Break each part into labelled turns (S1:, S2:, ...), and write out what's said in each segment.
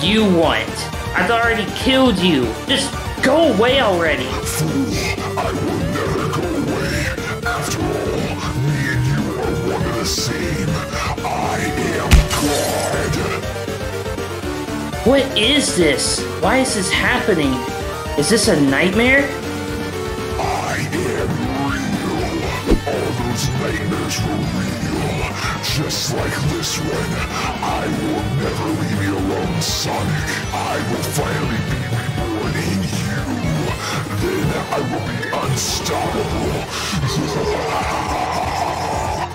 S1: do you want? I've already killed you. Just go away already.
S2: Fool, I will never go away. After all, me and you are one and the same. I am God.
S1: What is this? Why is this happening? Is this a nightmare?
S2: I am real. All those nightmares were real. Just like this one. I will never leave you alone, Sonic. I will finally be reborn in you. Then I will be unstoppable.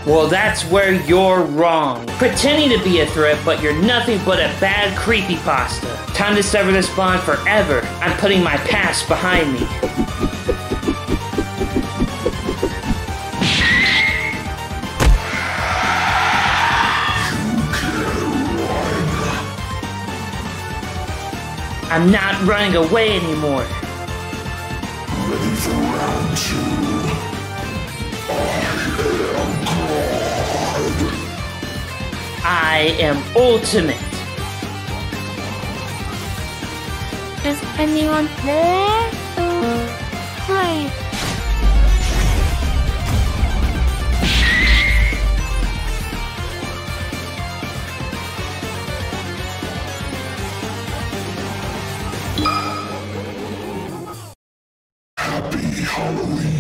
S1: Well, that's where you're wrong. Pretending to be a threat, but you're nothing but a bad creepypasta. Time to sever this bond forever. I'm putting my past behind me. I'm not running away anymore.
S2: Ready for round two.
S1: I am ultimate.
S3: Is anyone there? Hi, Halloween.